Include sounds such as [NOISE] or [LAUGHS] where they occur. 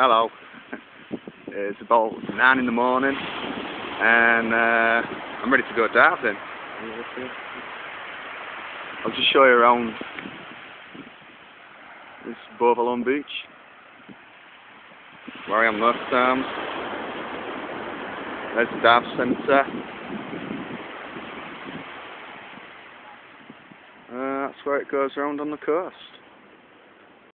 Hello. [LAUGHS] It's about nine in the morning, and uh, I'm ready to go diving. I'll just show you around this Beau Vallon beach, where I am last time. There's the dive centre. Uh, that's where it goes around on the coast.